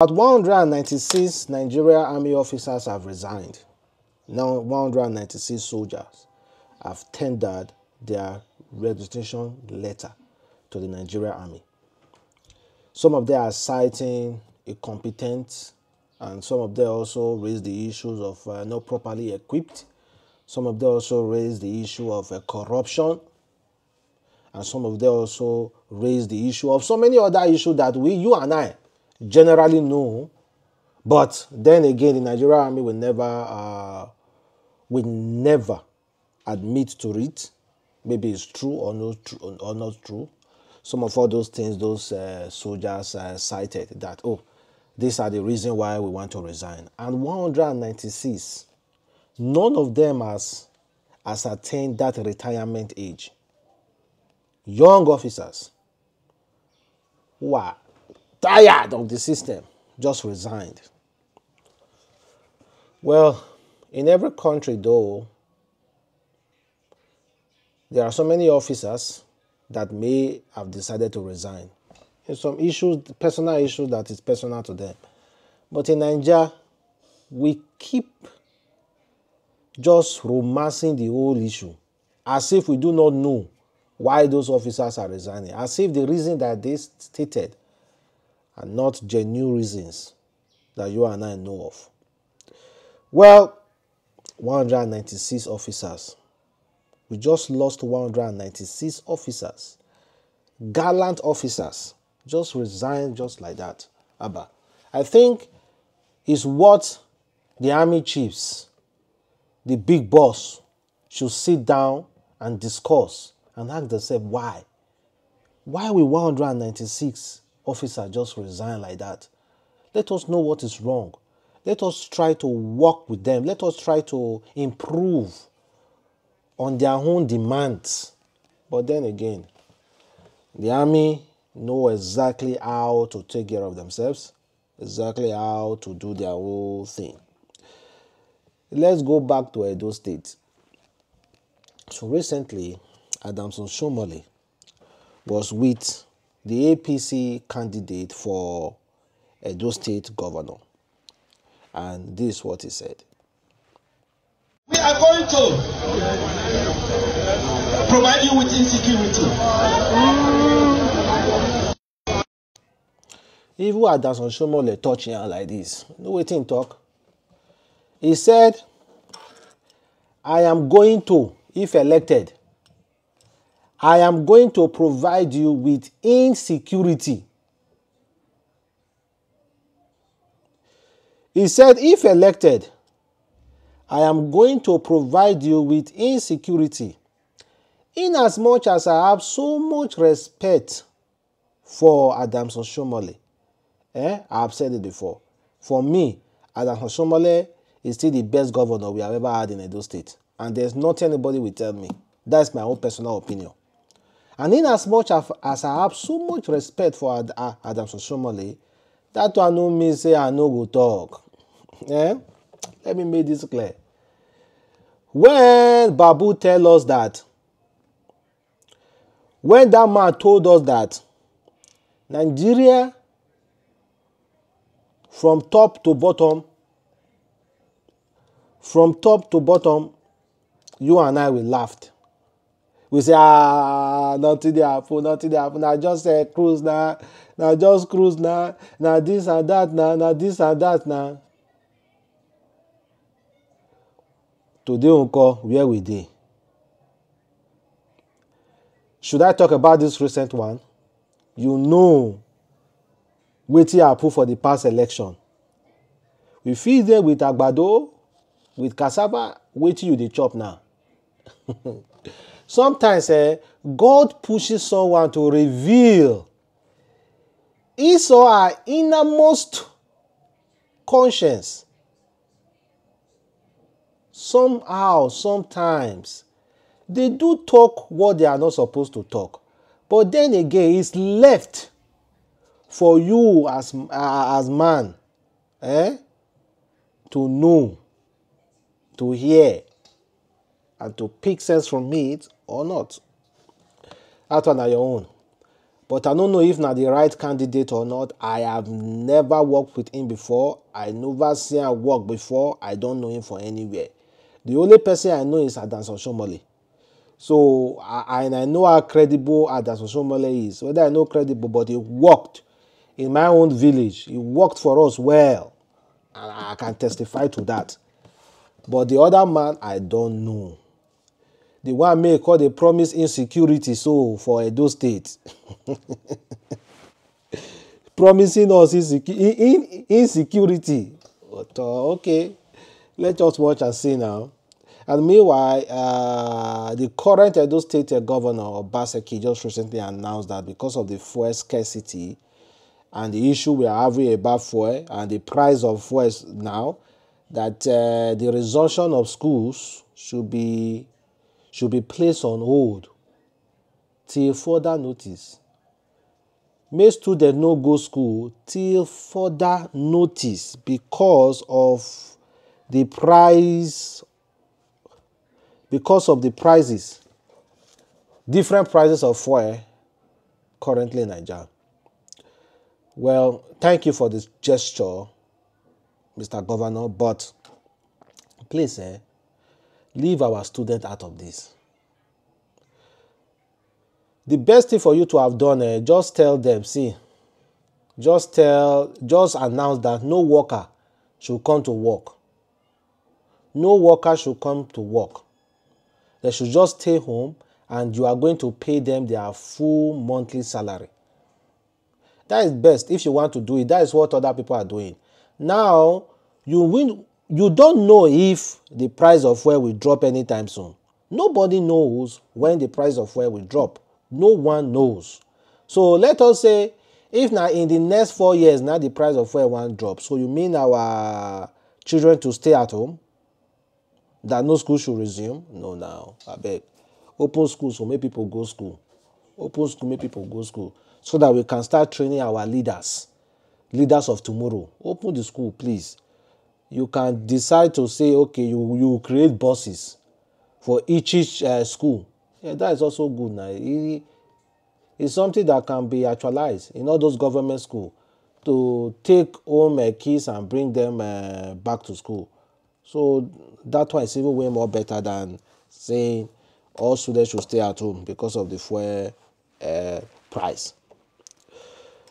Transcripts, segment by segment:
About 196 Nigeria Army officers have resigned. Now 196 soldiers have tendered their registration letter to the Nigeria Army. Some of them are citing incompetence, and some of them also raise the issues of uh, not properly equipped. Some of them also raise the issue of uh, corruption, and some of them also raise the issue of so many other issues that we, you and I, generally no. But then again, the Nigerian Army will never, uh, will never admit to it. Maybe it's true or not true, or not true. Some of all those things, those uh, soldiers uh, cited that oh, these are the reason why we want to resign. And 196, none of them has has attained that retirement age. Young officers are tired of the system just resigned. Well, in every country, though, there are so many officers that may have decided to resign. In some issues, personal issues that is personal to them. But in Nigeria, we keep just romancing the whole issue as if we do not know why those officers are resigning, as if the reason that they stated are not genuine reasons that you and I know of. Well, 196 officers. We just lost 196 officers. Gallant officers just resigned just like that. Abba. I think is what the army chiefs, the big boss, should sit down and discuss and ask themselves why. Why will 196 officers just resign like that? Let us know what is wrong. Let us try to work with them. Let us try to improve on their own demands. But then again, the army know exactly how to take care of themselves, exactly how to do their whole thing. Let's go back to Edo State. So recently, Adams Oshiomhole was with the APC candidate for Edo State governor. And this is what he said. We are going to provide you with insecurity. Even Adamson Shomole touch him like this. No waiting talk. He said, I am going to, if elected, I am going to provide you with insecurity. He said, if elected, I am going to provide you with insecurity. Inasmuch as I have so much respect for Adams Oshiomhole, eh? I have said it before. For me, Adams Oshiomhole is still the best governor we have ever had in Edo State. And there's not anybody will tell me. That's my own personal opinion. And in as much as, I have so much respect for Ad, uh, Adamson Shomole, that one no mean say I no go talk. eh? Let me make this clear. When Babu tell us that, when that man told us that Nigeria from top to bottom, from top to bottom, you and I we laughed. We say, ah, nothing dey happen, nothing dey happen. Na just uh, cruise na, na just cruise na, na this and that na, na this and that na. Today nko, where we dey? Should I talk about this recent one? You know wetin happen for the past election. We fit dey with agbado, with cassava, wetin you dey chop now? Sometimes eh, God pushes someone to reveal his or her innermost conscience. Somehow, sometimes, they do talk what they are not supposed to talk. But then again, it's left for you as, uh, as man eh, to know, to hear, and to pick sense from it or not. That one are your own. but i don't know if na the right candidate or not. I have never worked with him before. I never see am work before. I don't know him for anywhere. The only person i know is adanson shomole so I, and i know how credible adanson shomole is. Whether i know credible but he worked in my own village. He worked for us well. And i can testify to that. But the other man i don't know the one may call the promise insecurity so for edo state. Promising us insecurity. But uh, okay. Let us watch and see now. And meanwhile uh, the current edo state governor obaseki just recently announced that because of the fuel scarcity and the issue we are having about fuel and the price of fuel now that uh, the resumption of schools should be should be placed on hold till further notice. Make students no go school till further notice because of the price because of the prices different prices of fuel currently in Nigeria. Well, thank you for this gesture, Mr. Governor, but please, eh, leave our student out of this. The best thing for you to have done, eh, just tell them, see, just tell, just announce that no worker should come to work. No worker should come to work. They should just stay home and you are going to pay them their full monthly salary. That is best if you want to do it. That is what other people are doing. Now, you win you don't know if the price of fuel will drop anytime soon. Nobody knows when the price of fuel will drop. No one knows. So let us say if now in the next four years now the price of fuel won't drop. So you mean our children to stay at home? That no school should resume? No now. I beg. Open school so make people go school. Open school make people go school. So that we can start training our leaders. Leaders of tomorrow. Open the school, please you can decide to say okay you you create buses for each each uh, school. Yeah that is also good now. It, it's something that can be actualized in all those government school to take home uh, kids and bring them uh, back to school. So that one is even way more better than saying all students should stay at home because of the fuel uh, price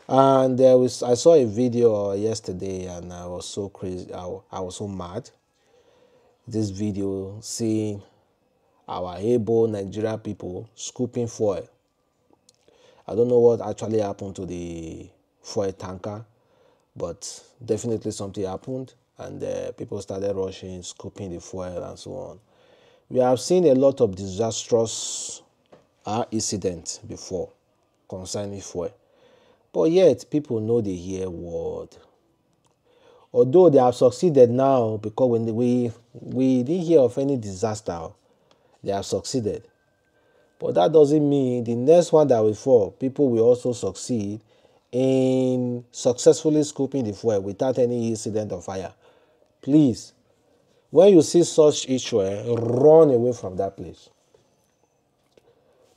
and there was I saw a video yesterday and I was so crazy I, I was so mad. This video seeing our able Nigeria people scooping foil I don't know what actually happened to the foil tanker but definitely something happened and uh, people started rushing scooping the foil and so on. We have seen a lot of disastrous uh, incidents before concerning foil but yet, people know they hear word. Although they have succeeded now, because when we we didn't hear of any disaster, they have succeeded. But that doesn't mean the next one that will fall, people will also succeed in successfully scooping the fuel without any incident of fire. Please, when you see such issue, eh, run away from that place.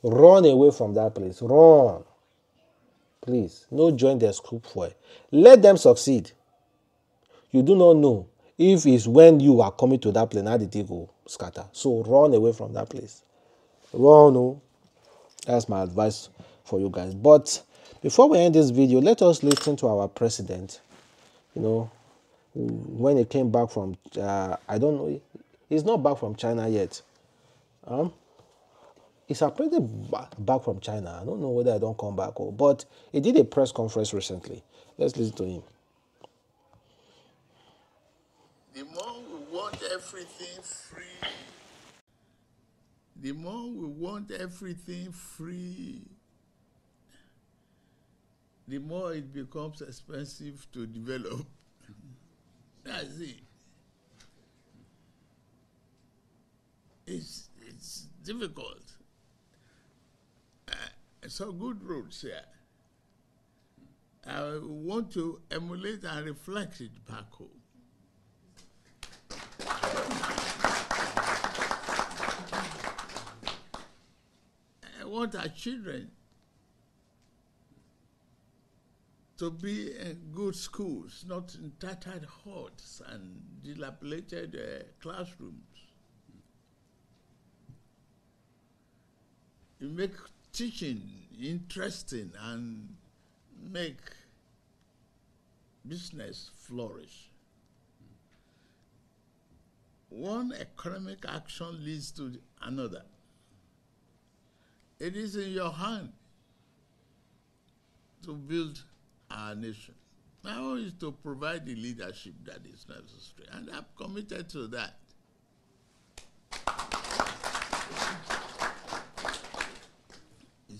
Run away from that place. Run. Please, no join their scoop for it. Let them succeed. You do not know if it's when you are coming to that place, how did it go scatter? So run away from that place. Run, oh. That's my advice for you guys. But before we end this video, let us listen to our president. You know, when he came back from, uh, I don't know, he's not back from China yet. Um, he's apparently back from China. I don't know whether I don't come back or, but he did a press conference recently. Let's listen to him. The more we want everything free, the more we want everything free, the more it becomes expensive to develop. That's it. It's, it's difficult some good roads here. I want to emulate and reflect it back home. I want our children to be in good schools, not in tattered huts and dilapidated uh, classrooms. You make teaching interesting and make business flourish. One economic action leads to another. It is in your hand to build our nation. Now is to provide the leadership that is necessary, and I'm committed to that.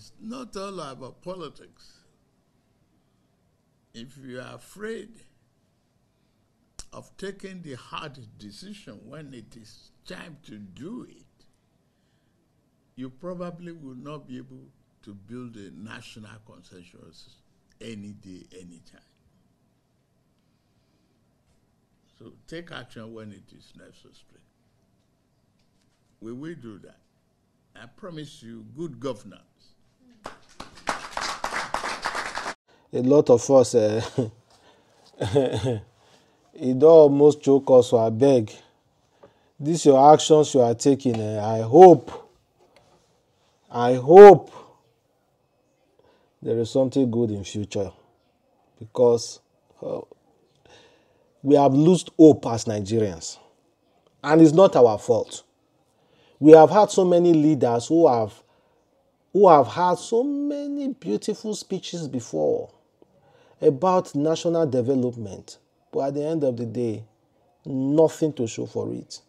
It's not all about politics. If you are afraid of taking the hard decision when it is time to do it, you probably will not be able to build a national consensus any day, anytime. So take action when it is necessary. We will do that. I promise you good governance. A lot of us uh, e don almost choke us so abeg this your actions you are taking uh, i hope i hope there is something good in future because uh, we have lost hope as nigerians and it's not our fault. We have had so many leaders who have who have had so many beautiful speeches before about national development, but at the end of the day, nothing to show for it.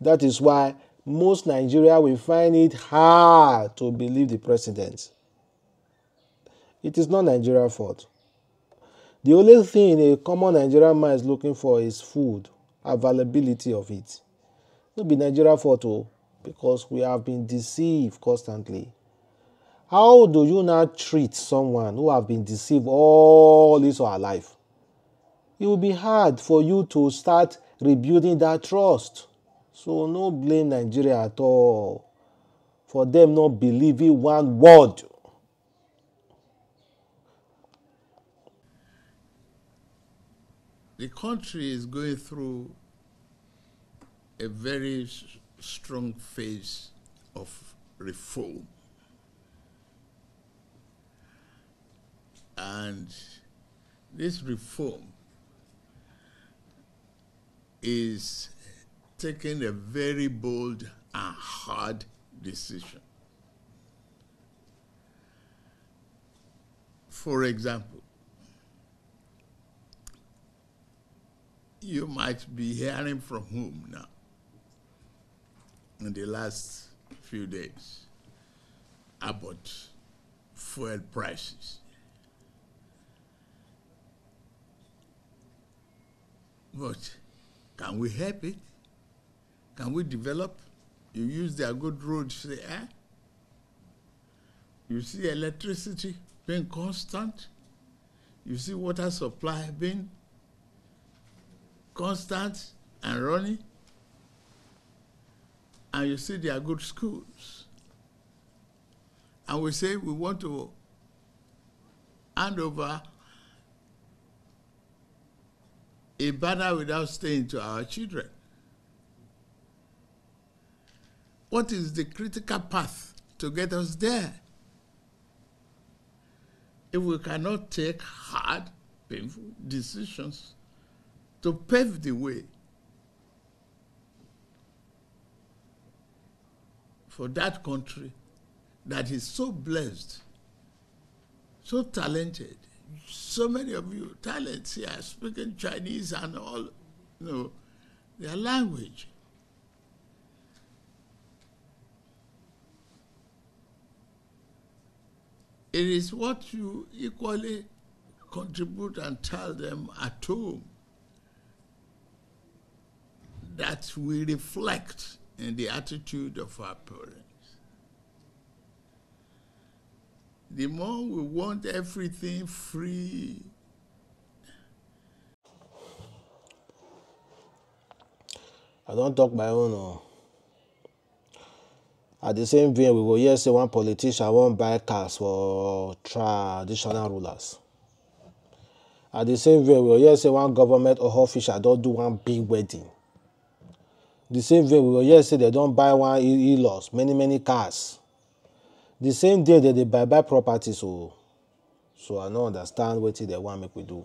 That is why most Nigeria will find it hard to believe the president. It is not Nigeria's fault. The only thing a common Nigerian man is looking for is food, availability of it. No be Nigeria fault o, because we have been deceived constantly. How do you now treat someone who have been deceived all his or her life? It will be hard for you to start rebuilding that trust. So no blame Nigeria at all for them not believing one word. The country is going through a very strong phase of reform. And this reform is taking a very bold and hard decision. For example, you might be hearing from whom now in the last few days about fuel prices. But can we help it? Can we develop? You use their good roads there. Ah. You see electricity being constant. You see water supply being constant and running. And you see their good schools. And we say we want to hand over a banner without stain to our children. What is the critical path to get us there? If we cannot take hard, painful decisions to pave the way for that country that is so blessed, so talented, so many of you talents here speaking Chinese and all, you know, their language. It is what you equally contribute and tell them at home that we reflect in the attitude of our parents. The more we want everything free, I don talk my own o. at the same vein we go hear say one politician wan buy cars for traditional rulers. At the same vein we go hear say one government official don do one big wedding. The same vein we go hear say dem don buy one in-laws many many cars the same day dem dey buy buy properties o so i no understand wetin dem want make we do